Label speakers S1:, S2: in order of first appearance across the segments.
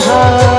S1: 哈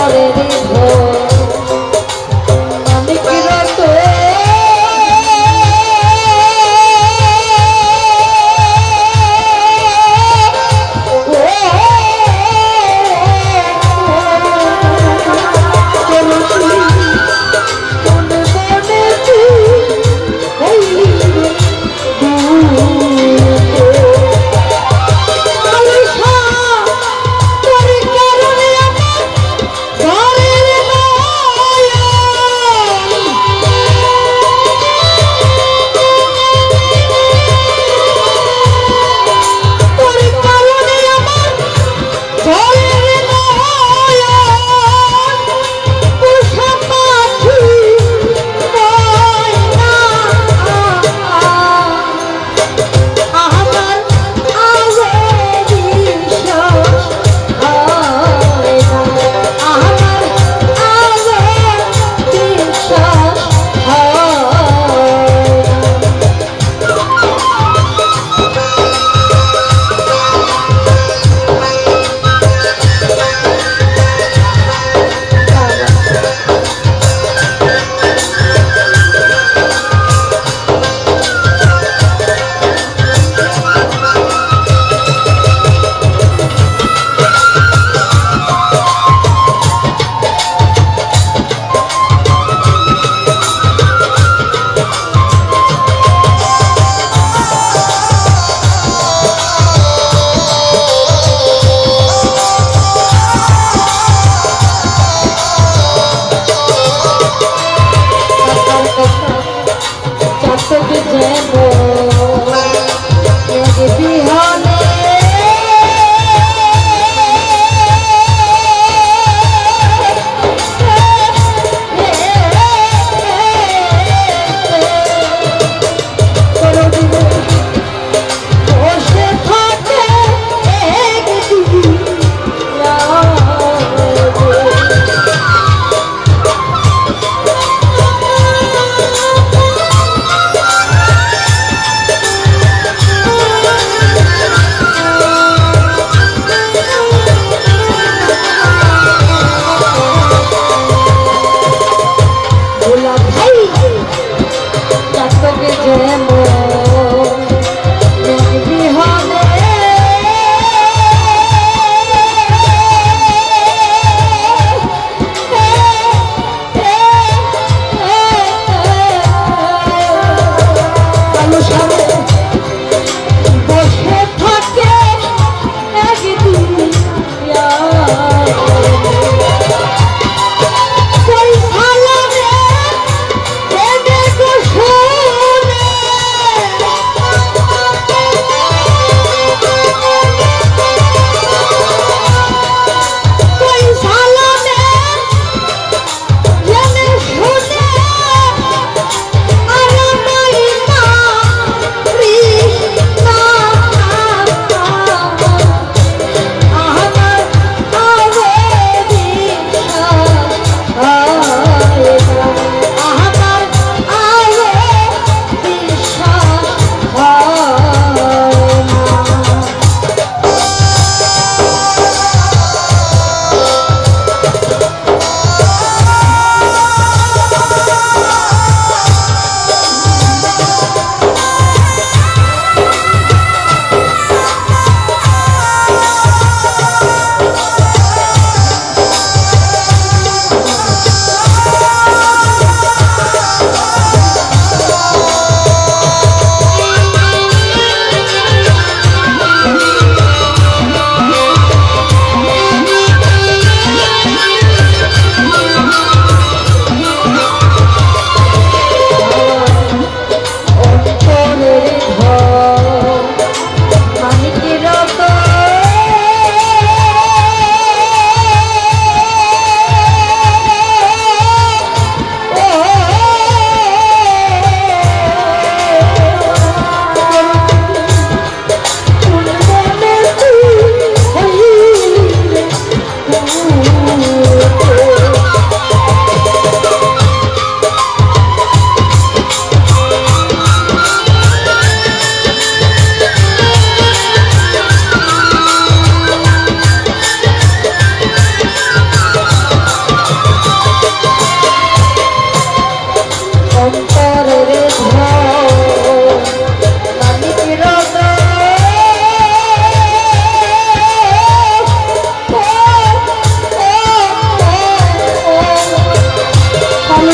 S1: দয়ারে অন্তরের ভোর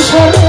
S1: 세상